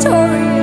territorial